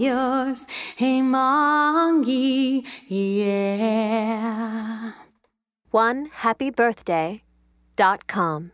yours, hey Mongi, yeah. One happy birthday dot com.